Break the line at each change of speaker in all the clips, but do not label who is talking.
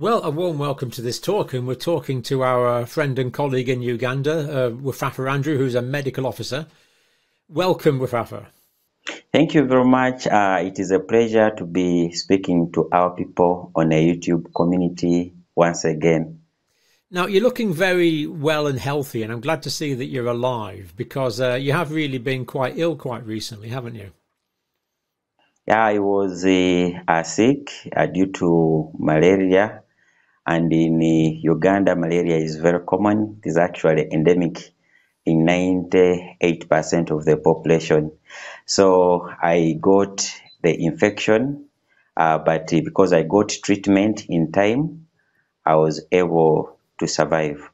Well, a warm welcome to this talk, and we're talking to our friend and colleague in Uganda, uh, Wefwafwa Andrew, who's a medical officer. Welcome, Wefwafwa.
Thank you very much. Uh, it is a pleasure to be speaking to our people on a YouTube community once again.
Now, you're looking very well and healthy, and I'm glad to see that you're alive because uh, you have really been quite ill quite recently, haven't you?
Yeah, I was uh, sick uh, due to malaria, and in uh, Uganda, malaria is very common. It is actually endemic in 98% of the population. So I got the infection, uh, but because I got treatment in time, I was able to survive.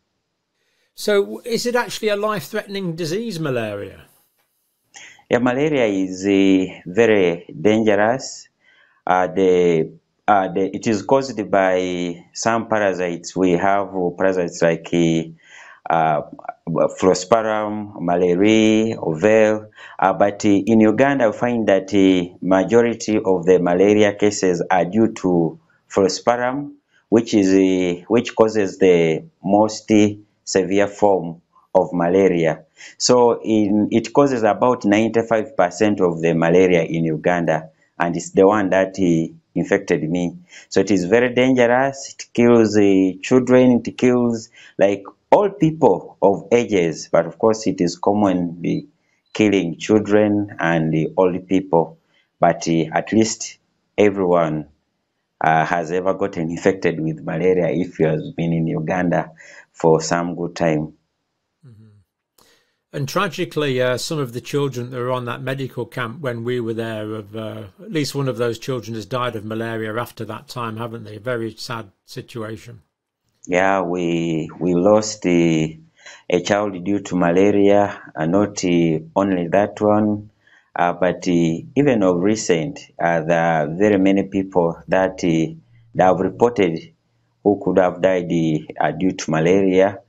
So, is it actually a life threatening disease, malaria?
Yeah, malaria is uh, very dangerous. Uh, the, uh, the, it is caused by some parasites. We have parasites like uh, Florosporum, malaria, ovale. Uh, but uh, in Uganda, we find that the uh, majority of the malaria cases are due to Florosporum, which is uh, which causes the most severe form of malaria. So in, it causes about 95% of the malaria in Uganda, and it's the one that uh, infected me. So it is very dangerous. It kills the children. It kills like all people of ages, but of course it is commonly killing children and old people. But uh, at least everyone uh, has ever gotten infected with malaria if you have been in Uganda for some good time.
And tragically, uh, some of the children that were on that medical camp when we were there, of uh, at least one of those children has died of malaria after that time, haven't they? A very sad situation
yeah, we we lost a child due to malaria, uh, not uh, only that one, uh, but uh, even of recent, there are very many people that, that have reported who could have died due to malaria,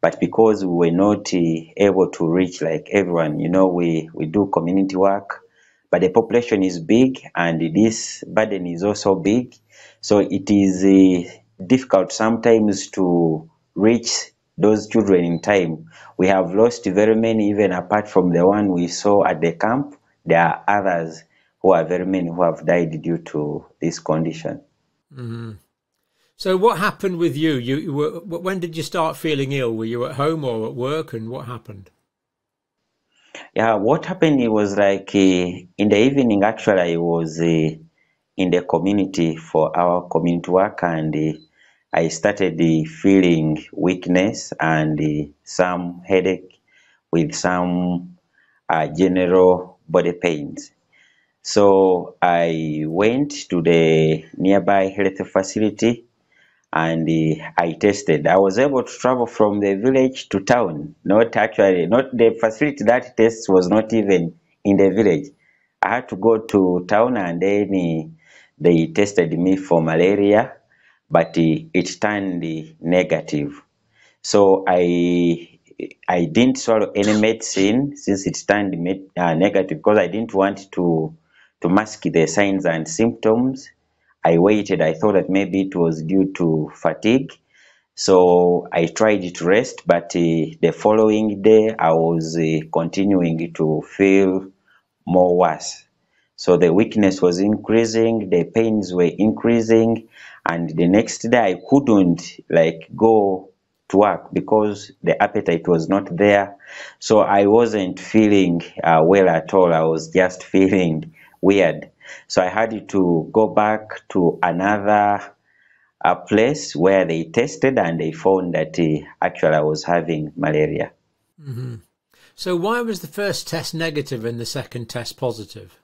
but because we were not uh, able to reach like everyone, you know, we, we do community work, but the population is big and this burden is also big, so it is uh, difficult sometimes to reach those children in time. We have lost very many, even apart from the one we saw at the camp. There are others who are very many who have died due to this condition.
Mm-hmm. So, what happened with you? You, you were, when did you start feeling ill? Were you at home or at work, and what happened?
Yeah, what happened? It was like uh, in the evening. Actually, I was uh, in the community for our community work, and uh, I started feeling weakness and some headache with some uh, general body pains. So I went to the nearby health facility and I tested. I was able to travel from the village to town. Not actually, not the facility that tests was not even in the village. I had to go to town and then they tested me for malaria but it turned negative. So I I didn't swallow any medicine since it turned uh, negative because I didn't want to to mask the signs and symptoms. I waited. I thought that maybe it was due to fatigue. So I tried to rest, but uh, the following day I was uh, continuing to feel more worse. So the weakness was increasing, the pains were increasing, and the next day I couldn't like go to work because the appetite was not there. So I wasn't feeling uh, well at all. I was just feeling weird. So I had to go back to another uh, place where they tested and they found that uh, actually I was having malaria.
Mm-hmm. So why was the first test negative and the second test positive?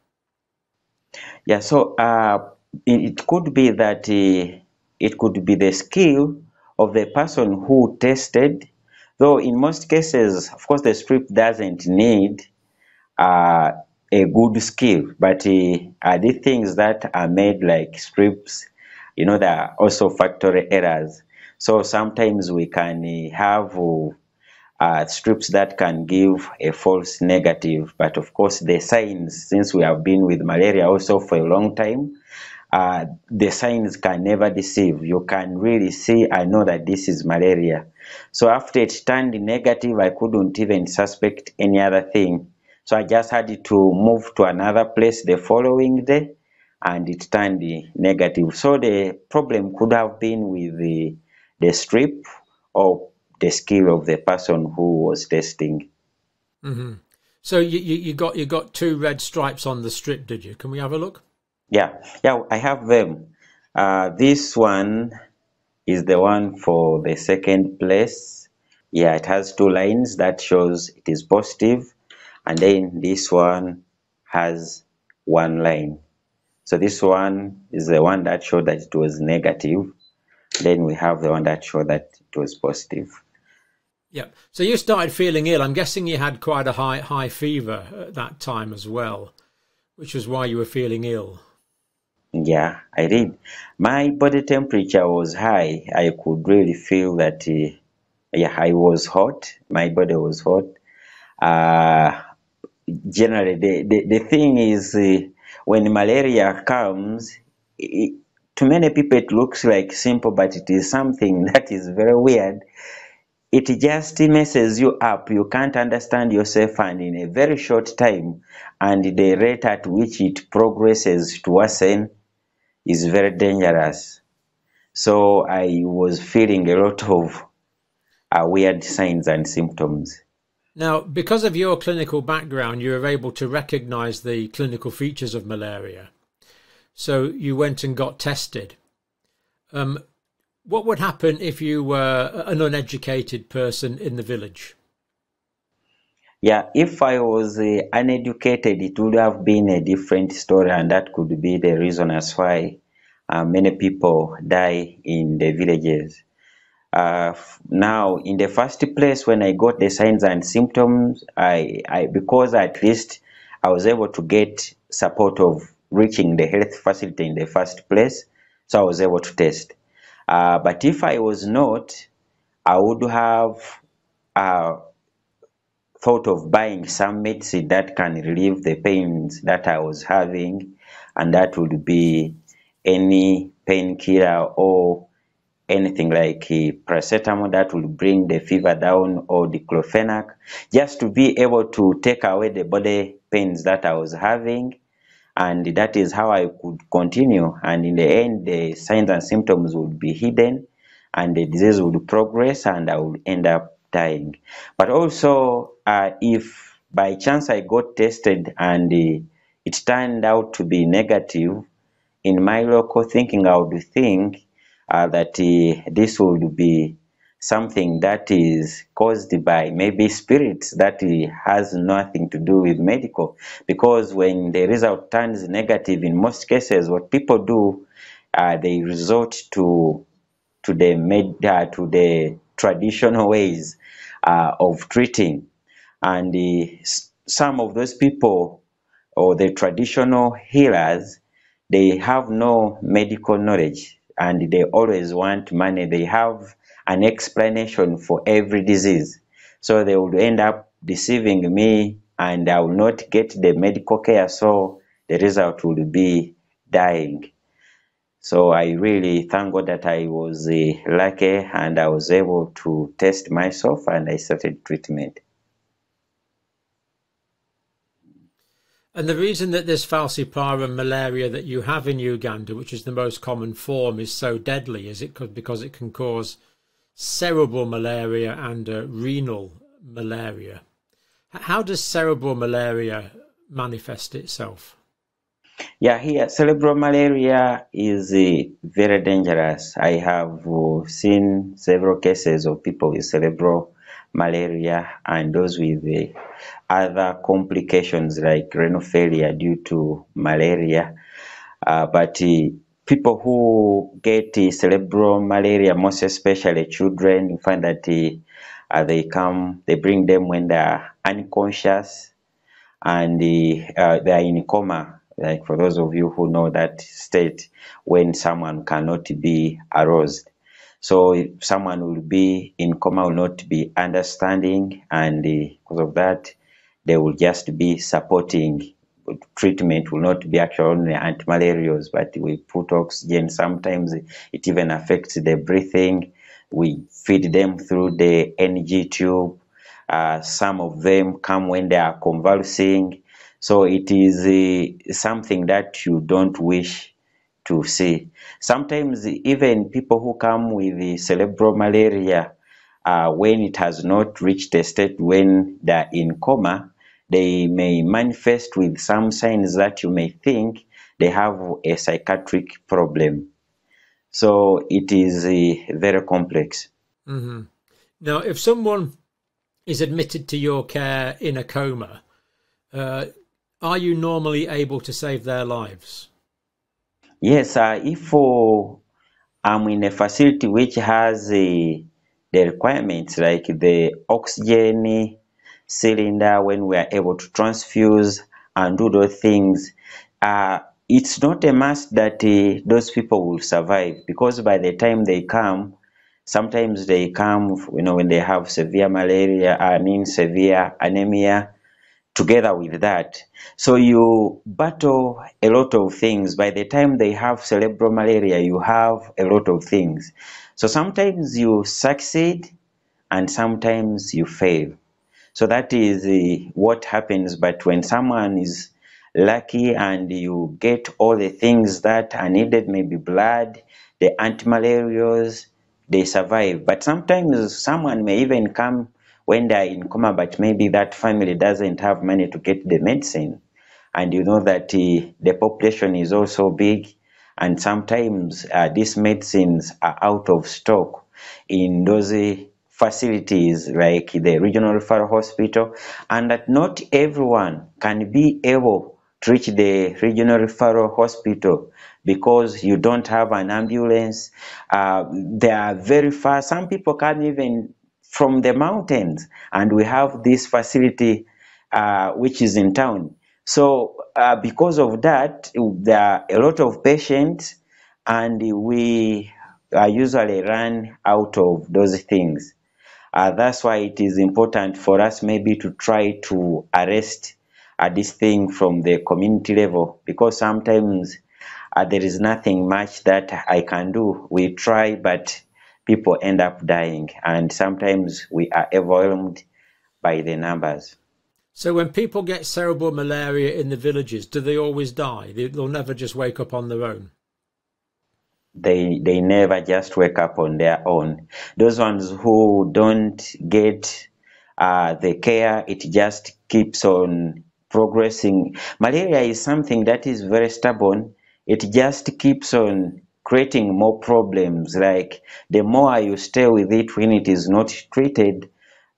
Yeah, so uh, it could be that uh, it could be the skill of the person who tested, though in most cases, of course, the strip doesn't need uh, a good skill, but uh, the things that are made like strips, you know, there are also factory errors. So sometimes we can uh, have uh, strips that can give a false negative, but of course the signs, since we have been with malaria also for a long time, uh, the signs can never deceive. You can really see, I know that this is malaria. So after it turned negative, I couldn't even suspect any other thing. So I just had to move to another place the following day and it turned negative. So the problem could have been with the, the strip or the skill of the person who was testing.
Mm-hmm. So you, you, you got you got two red stripes on the strip, did you? Can we have a look?
Yeah, yeah, I have them. Uh, this one is the one for the second place. Yeah, it has two lines that shows it is positive, and then this one has one line. So this one is the one that showed that it was negative. Then we have the one that showed that it was positive.
Yeah. So you started feeling ill. I'm guessing you had quite a high high fever at that time as well, which was why you were feeling ill.
Yeah, I did. My body temperature was high. I could really feel that. Uh, yeah, I was hot. My body was hot. Uh, generally, the, the, the thing is, uh, when malaria comes, it, to many people it looks like simple, but it is something that is very weird it just messes you up. You can't understand yourself, and in a very short time, and the rate at which it progresses to worsen is very dangerous. So I was feeling a lot of uh, weird signs and symptoms.
Now, because of your clinical background, you were able to recognize the clinical features of malaria. So you went and got tested. Um, what would happen if you were an uneducated person in the village?
Yeah, if I was uh, uneducated, it would have been a different story, and that could be the reason as why uh, many people die in the villages. Uh, now, in the first place, when I got the signs and symptoms, I, I because at least I was able to get support of reaching the health facility in the first place, so I was able to test. Uh, but if I was not, I would have uh, thought of buying some medicine that can relieve the pains that I was having, and that would be any painkiller or anything like paracetamol that will bring the fever down or diclofenac, just to be able to take away the body pains that I was having and that is how I could continue. And in the end, the signs and symptoms would be hidden, and the disease would progress, and I would end up dying. But also, uh, if by chance I got tested and uh, it turned out to be negative, in my local thinking, I would think uh, that uh, this would be something that is caused by maybe spirits that has nothing to do with medical. Because when the result turns negative in most cases what people do uh, they resort to to the med uh, to the traditional ways uh, of treating. And some of those people or the traditional healers they have no medical knowledge and they always want money they have an explanation for every disease. So they would end up deceiving me and I will not get the medical care. So the result will be dying. So I really thank God that I was uh, lucky and I was able to test myself and I started treatment.
And the reason that this falciparum malaria that you have in Uganda, which is the most common form, is so deadly, is it because it can cause cerebral malaria and uh, renal malaria. How does cerebral malaria manifest itself?
Yeah, here cerebral malaria is uh, very dangerous. I have uh, seen several cases of people with cerebral malaria and those with uh, other complications like renal failure due to malaria. Uh, but uh, people who get cerebral malaria, most especially children, you find that uh, they come, they bring them when they are unconscious and uh, they are in coma. Like for those of you who know that state when someone cannot be aroused. So someone will be in coma, will not be understanding, and because of that, they will just be supporting treatment will not be actually only antimalarials, but we put oxygen. Sometimes it even affects the breathing. We feed them through the NG tube. Uh, some of them come when they are convulsing. So it is uh, something that you don't wish to see. Sometimes even people who come with cerebral malaria, uh, when it has not reached a state when they're in coma, they may manifest with some signs that you may think they have a psychiatric problem. So it is uh, very complex.
Mm-hmm. Now, if someone is admitted to your care in a coma, uh, are you normally able to save their lives?
Yes, uh, if uh, I'm in a facility which has uh, the requirements like the oxygen cylinder when we are able to transfuse and do those things, uh, it's not a must that uh, those people will survive because by the time they come, sometimes they come, you know, when they have severe malaria, I mean severe anemia, together with that. So you battle a lot of things. By the time they have cerebral malaria, you have a lot of things. So sometimes you succeed and sometimes you fail. So that is uh, what happens. But when someone is lucky and you get all the things that are needed, maybe blood, the antimalarials, they survive. But sometimes someone may even come when they're in coma, but maybe that family doesn't have money to get the medicine. And you know that uh, the population is also big, and sometimes uh, these medicines are out of stock in those uh, facilities like the regional referral hospital, and that not everyone can be able to reach the regional referral hospital because you don't have an ambulance. Uh, they are very far. Some people can't even from the mountains, and we have this facility uh, which is in town. So uh, because of that, there are a lot of patients, and we usually run out of those things. Uh, that's why it is important for us maybe to try to arrest uh, this thing from the community level because sometimes uh, there is nothing much that I can do. We try, but people end up dying, and sometimes we are overwhelmed by the numbers.
So, when people get cerebral malaria in the villages, do they always die? They'll never just wake up on their own.
They they never just wake up on their own. Those ones who don't get uh, the care, it just keeps on progressing. Malaria is something that is very stubborn. It just keeps on creating more problems. Like the more you stay with it when it is not treated,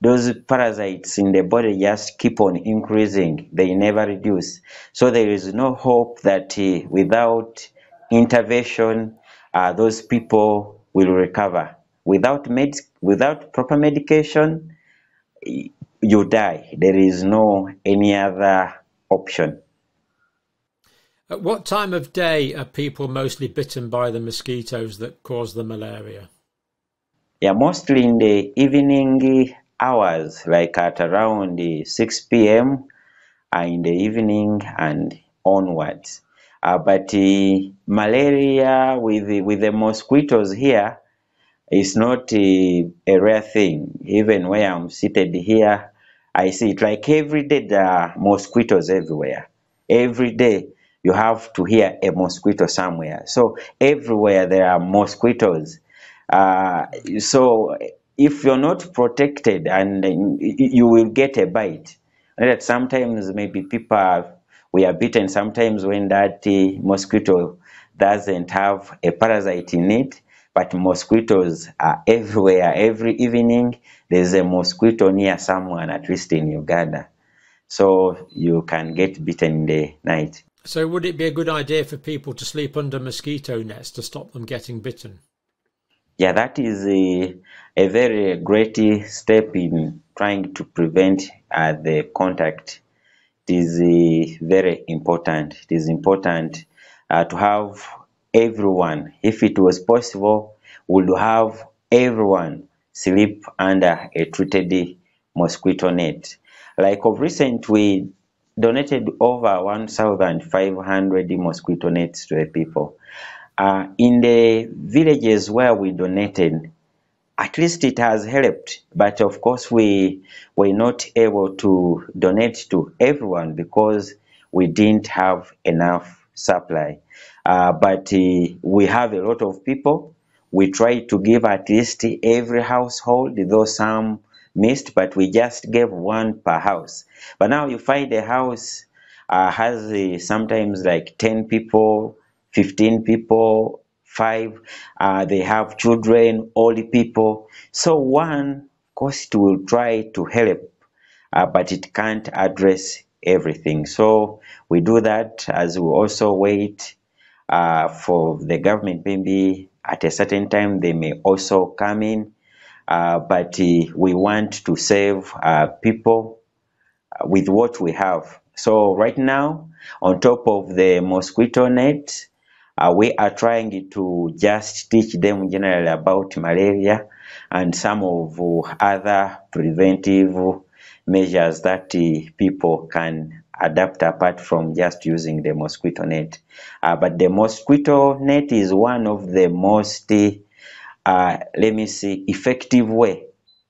those parasites in the body just keep on increasing. They never reduce. So there is no hope that uh, without intervention, uh, those people will recover. Without med without proper medication, you die. There is no any other option.
At what time of day are people mostly bitten by the mosquitoes that cause the malaria?
Yeah, mostly in the evening hours, like at around 6 p.m. Uh, in the evening and onwards. Uh, but uh, malaria with with the mosquitoes here is not uh, a rare thing. Even where I'm seated here, I see it like every day there are mosquitoes everywhere. Every day you have to hear a mosquito somewhere. So everywhere there are mosquitoes. Uh, so if you're not protected and you will get a bite. That sometimes maybe people are, we are bitten sometimes when that uh, mosquito doesn't have a parasite in it, but mosquitoes are everywhere. Every evening there's a mosquito near someone, at least in Uganda. So you can get bitten in the night.
So, would it be a good idea for people to sleep under mosquito nets to stop them getting bitten?
Yeah, that is a, a very great step in trying to prevent uh, the contact. It is uh, very important. It is important uh, to have everyone, if it was possible, would have everyone sleep under a treated mosquito net. Like of recent, we donated over 1,500 mosquito nets to the people. Uh, in the villages where we donated, at least it has helped, but of course we were not able to donate to everyone because we didn't have enough supply. Uh, but uh, we have a lot of people. We try to give at least every household, though some missed, but we just gave one per house. But now you find a house uh, has uh, sometimes like 10 people, 15 people, five, uh, they have children, old people. So one cost will try to help, uh, but it can't address everything. So we do that as we also wait uh, for the government maybe at a certain time they may also come in uh, but uh, we want to save uh, people with what we have so right now on top of the mosquito net uh, we are trying to just teach them generally about malaria and some of other preventive measures that uh, people can adapt apart from just using the mosquito net. Uh, but the mosquito net is one of the most, uh, let me see, effective way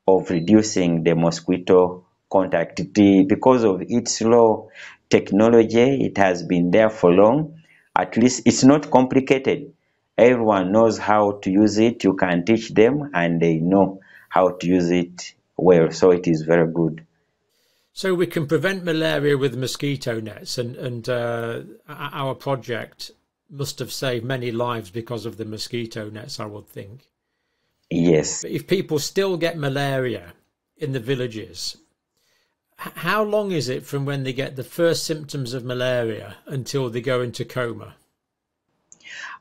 of reducing the mosquito contact. Because of its low technology, it has been there for long. At least it's not complicated. Everyone knows how to use it. You can teach them and they know how to use it well. So it is very good.
So we can prevent malaria with mosquito nets, and and uh, our project must have saved many lives because of the mosquito nets. I would think.
Yes.
But if people still get malaria in the villages, how long is it from when they get the first symptoms of malaria until they go into coma?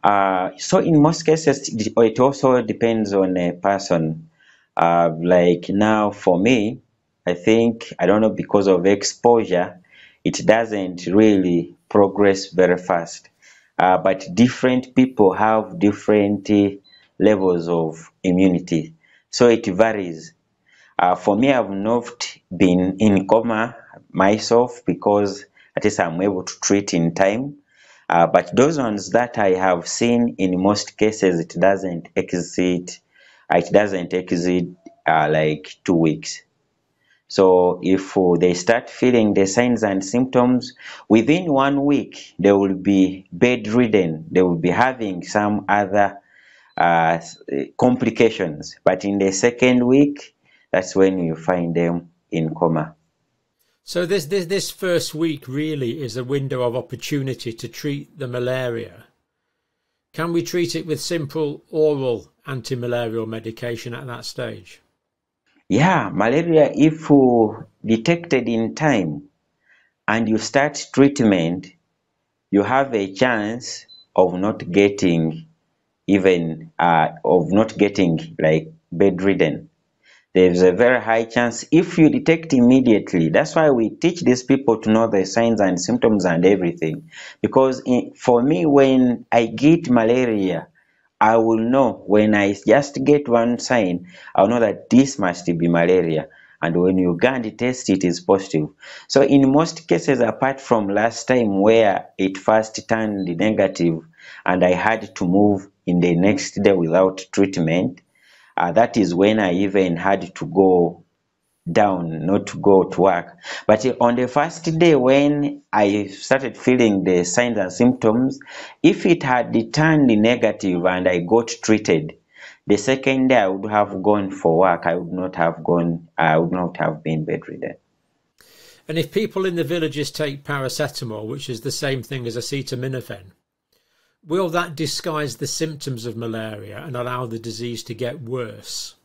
Uh, so in most cases, it also depends on a person. Uh, like now, for me, I think, I don't know, because of exposure, it doesn't really progress very fast. Uh, but different people have different uh, levels of immunity. So it varies. Uh, for me, I've not been in coma myself because at least I'm able to treat in time. Uh, but those ones that I have seen, in most cases, it doesn't exceed, it doesn't exceed uh, like two weeks. So if uh, they start feeling the signs and symptoms, within one week, they will be bedridden. They will be having some other uh, complications. But in the second week, that's when you find them in coma.
So this, this, this first week really is a window of opportunity to treat the malaria. Can we treat it with simple oral anti-malarial medication at that stage?
Yeah, malaria, if detected in time and you start treatment, you have a chance of not getting even uh, of not getting like bedridden. There's a very high chance if you detect immediately. That's why we teach these people to know the signs and symptoms and everything. Because in, for me, when I get malaria, I will know when I just get one sign, I'll know that this must be malaria. And when you go and test, it is positive. So in most cases, apart from last time where it first turned negative and I had to move in the next day without treatment, uh, that is when I even had to go down, not to go to work. But on the first day when I started feeling the signs and symptoms, if it had turned negative and I got treated, the second day I would have gone for work. I would not have gone, I would not have been bedridden.
And if people in the villages take paracetamol, which is the same thing as acetaminophen, will that disguise the symptoms of malaria and allow the disease to get worse?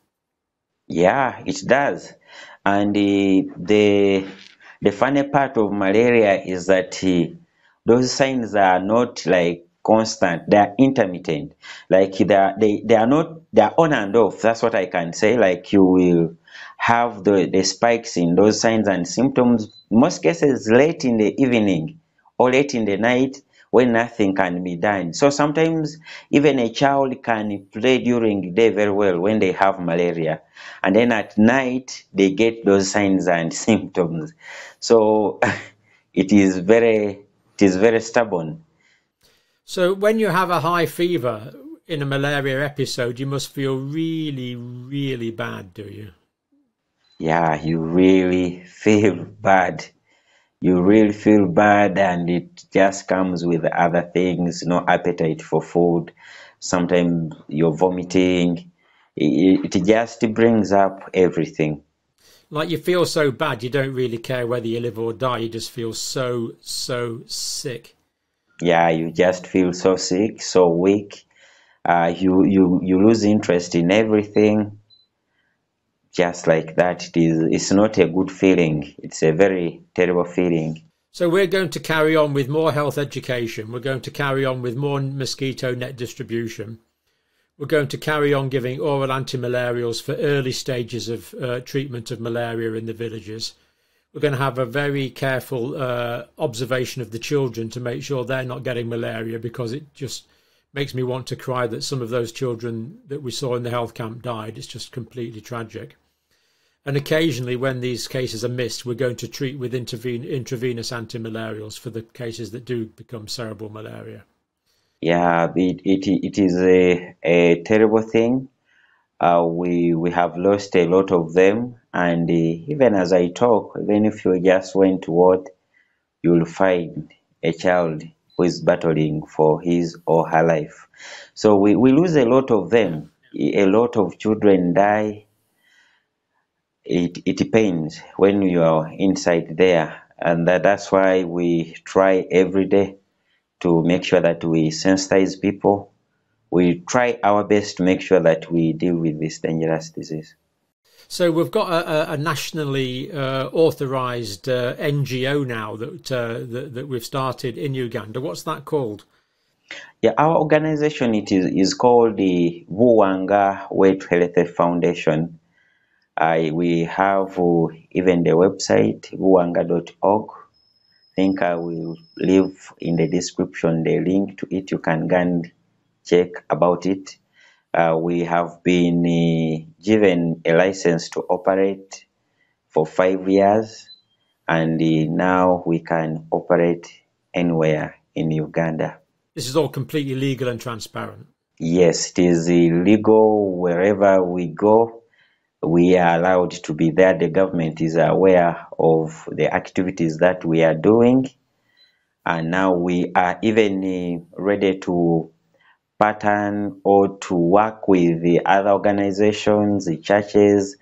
Yeah, it does. And uh, the the funny part of malaria is that uh, those signs are not like constant; they are intermittent. Like they are, they they are not they are on and off. That's what I can say. Like you will have the the spikes in those signs and symptoms. most cases late in the evening or late in the night when nothing can be done. So sometimes even a child can play during the day very well when they have malaria. And then at night, they get those signs and symptoms. So it is very it is very stubborn.
So when you have a high fever in a malaria episode, you must feel really, really bad, do you?
Yeah, you really feel bad. You really feel bad, and it just comes with other things no appetite for food. Sometimes you're vomiting. It, it just brings up everything.
Like you feel so bad, you don't really care whether you live or die. You just feel so, so sick.
Yeah, you just feel so sick, so weak. Uh, you you you lose interest in everything. Just like that, it is. It's not a good feeling. It's a very terrible feeling.
So we're going to carry on with more health education. We're going to carry on with more mosquito net distribution. We're going to carry on giving oral antimalarials for early stages of uh, treatment of malaria in the villages. We're going to have a very careful uh, observation of the children to make sure they're not getting malaria because it just makes me want to cry that some of those children that we saw in the health camp died. It's just completely tragic. And occasionally, when these cases are missed, we're going to treat with intravenous antimalarials for the cases that do become cerebral malaria
yeah, it, it, it is a, a terrible thing. Uh, we we have lost a lot of them, and uh, even as I talk, even if you just went to what, you'll find a child who is battling for his or her life. So we, we lose a lot of them. A lot of children die. It it pains when you are inside there, and that, that's why we try every day to make sure that we sensitize people. We try our best to make sure that we deal with this dangerous disease.
So we've got a, a nationally uh, authorised uh, NGO now that, uh, that, that we've started in Uganda. What's that called?
Yeah, our organization it is is called the Buwanga Weight Health Foundation. We have uh, even the website buwanga.org think I will leave in the description the link to it. You can go and check about it. Uh, we have been uh, given a license to operate for five years, and now we can operate anywhere in Uganda.
This is all completely legal and transparent.
Yes, it is legal wherever we go we are allowed to be there. The government is aware of the activities that we are doing. And now we are even uh, ready to pattern or to work with the other organizations, the churches,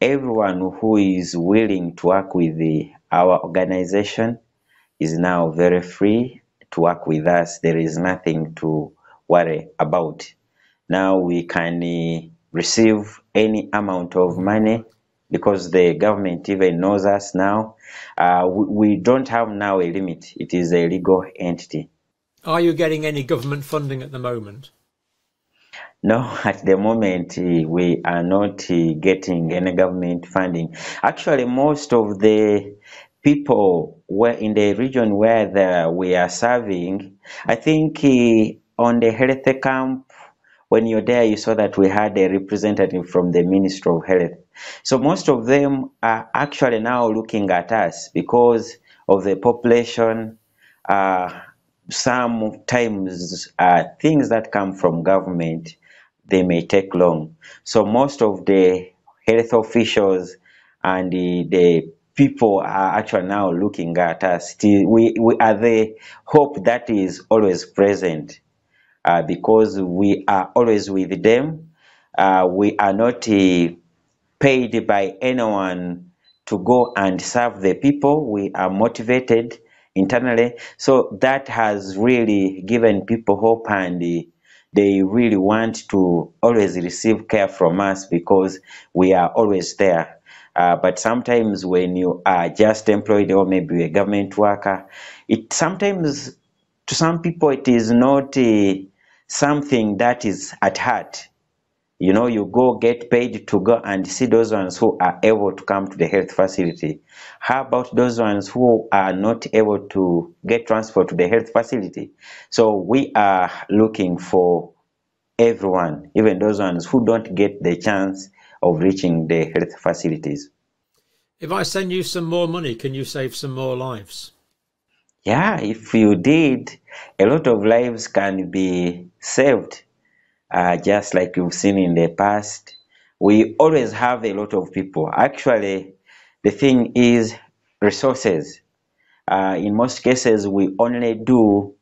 everyone who is willing to work with the, our organization is now very free to work with us. There is nothing to worry about. Now we can uh, receive any amount of money because the government even knows us now. Uh, we, we don't have now a limit. It is a legal entity.
Are you getting any government funding at the moment?
No, at the moment uh, we are not uh, getting any government funding. Actually, most of the people were in the region where the, we are serving, I think uh, on the health camp when you're there, you saw that we had a representative from the Ministry of Health. So most of them are actually now looking at us because of the population. Uh, sometimes uh, things that come from government, they may take long. So most of the health officials and the, the people are actually now looking at us. We, we are the hope that is always present uh, because we are always with them. Uh, we are not uh, paid by anyone to go and serve the people. We are motivated internally. So that has really given people hope and uh, they really want to always receive care from us because we are always there. Uh, but sometimes when you are just employed or maybe a government worker, it sometimes to some people it is not uh, something that is at heart. You know, you go get paid to go and see those ones who are able to come to the health facility. How about those ones who are not able to get transport to the health facility? So we are looking for everyone, even those ones who don't get the chance of reaching the health facilities.
If I send you some more money, can you save some more lives?
Yeah, if you did, a lot of lives can be saved, uh, just like you've seen in the past. We always have a lot of people. Actually, the thing is resources. Uh, in most cases, we only do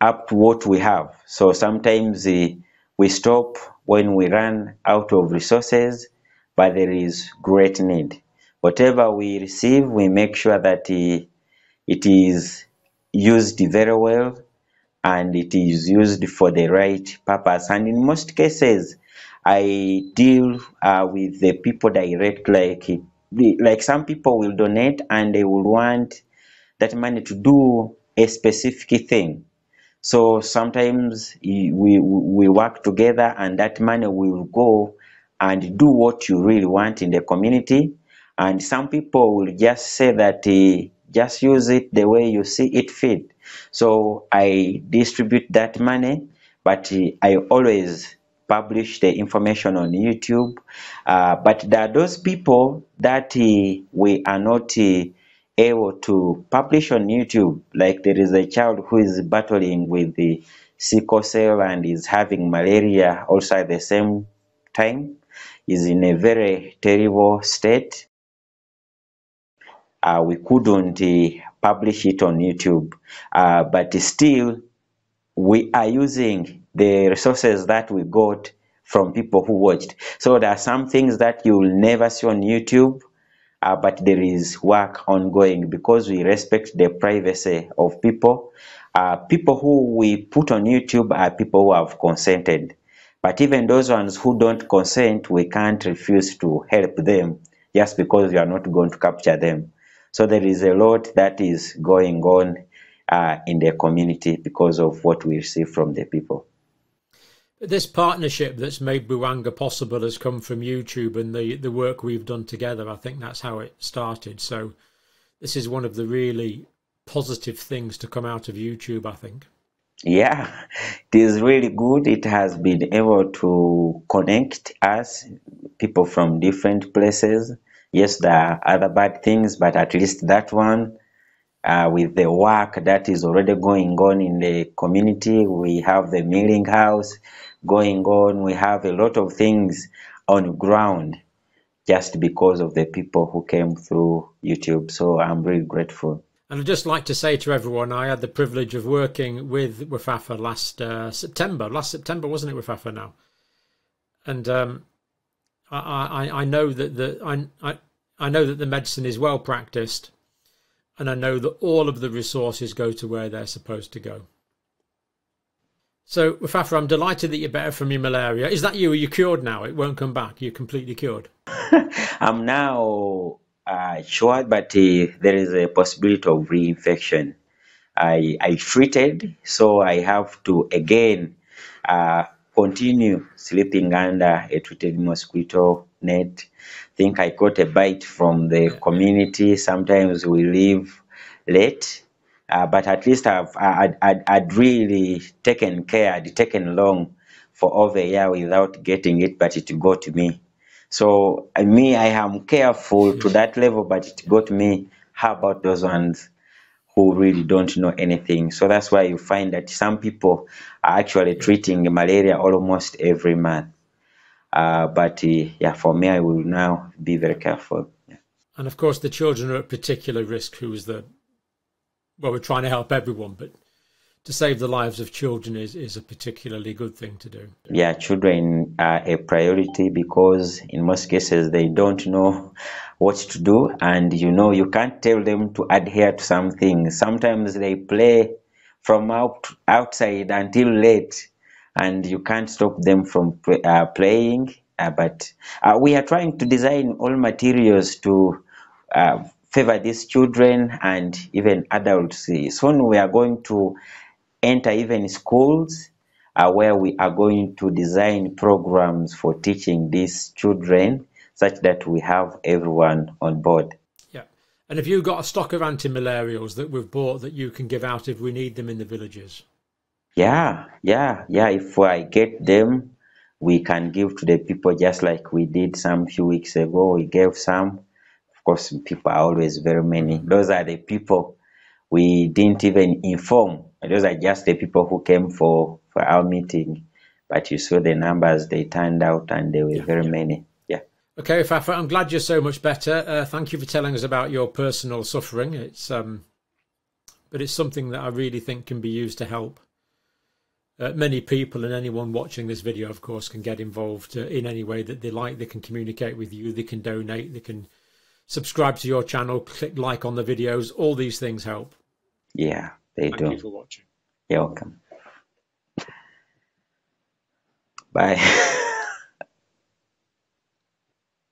up to what we have. So sometimes uh, we stop when we run out of resources, but there is great need. Whatever we receive, we make sure that uh, it is used very well and it is used for the right purpose. And in most cases, I deal uh, with the people direct, like like some people will donate and they will want that money to do a specific thing. So sometimes we, we work together and that money will go and do what you really want in the community. And some people will just say that uh, just use it the way you see it fit. So I distribute that money, but uh, I always publish the information on YouTube. Uh, but there are those people that uh, we are not uh, able to publish on YouTube. Like there is a child who is battling with the sickle cell and is having malaria also at the same time, is in a very terrible state. Uh, we couldn't uh, publish it on YouTube, uh, but still we are using the resources that we got from people who watched. So there are some things that you will never see on YouTube uh, but there is work ongoing because we respect the privacy of people. Uh, people who we put on YouTube are people who have consented. But even those ones who don't consent, we can't refuse to help them just because we are not going to capture them. So there is a lot that is going on uh, in the community because of what we receive from the people.
This partnership that's made Buwanga possible has come from YouTube and the, the work we've done together. I think that's how it started. So this is one of the really positive things to come out of YouTube, I think.
Yeah, it is really good. It has been able to connect us, people from different places. Yes, there are other bad things, but at least that one, uh, with the work that is already going on in the community, we have the milling house, going on. We have a lot of things on ground just because of the people who came through YouTube. So I'm really grateful.
And I'd just like to say to everyone, I had the privilege of working with Wefwafwa last uh, September. Last September, wasn't it, Wefwafwa now? And um, I, I, I know that the I, I, I know that the medicine is well practiced, and I know that all of the resources go to where they're supposed to go. So, Wefwafwa, I'm delighted that you're better from your malaria. Is that you? Are you cured now? It won't come back. You're completely cured.
I'm now uh, cured, but uh, there is a possibility of reinfection. I, I treated, so I have to again uh, continue sleeping under a treated mosquito net. think I got a bite from the community. Sometimes we leave late uh, but at least I've I'd, I'd, I'd, really taken care, I'd taken long for over a year without getting it, but it got me. So uh, me, I am careful to that level, but it got me. How about those ones who really don't know anything? So that's why you find that some people are actually treating malaria almost every month. Uh, but uh, yeah, for me, I will now be very careful. Yeah.
And of course, the children are at particular risk. Who is the well, we're trying to help everyone, but to save the lives of children is, is a particularly good thing to do.
Yeah, children are a priority because in most cases they don't know what to do, and you know, you can't tell them to adhere to something. Sometimes they play from out, outside until late, and you can't stop them from uh, playing. Uh, but uh, we are trying to design all materials to uh, favor these children and even adults. Soon we are going to enter even schools uh, where we are going to design programs for teaching these children such that we have everyone on board.
Yeah. And have you got a stock of anti-malarials that we've bought that you can give out if we need them in the villages?
Yeah, yeah, yeah. If I get them, we can give to the people just like we did some few weeks ago. We gave some Of course, people are always very many. Those are the people we didn't even inform. Those are just the people who came for, for our meeting. But you saw the numbers they turned out, and there were yeah, very yeah. many. Yeah.
Okay, Fafa, I'm glad you're so much better. Uh, thank you for telling us about your personal suffering. It's um, but it's something that I really think can be used to help uh, many people and anyone watching this video, of course, can get involved uh, in any way that they like. They can communicate with you, they can donate, they can subscribe to your channel, click like on the videos. All these things help.
Yeah, they
Thank
do.
Thank you for watching.
You're welcome. Bye.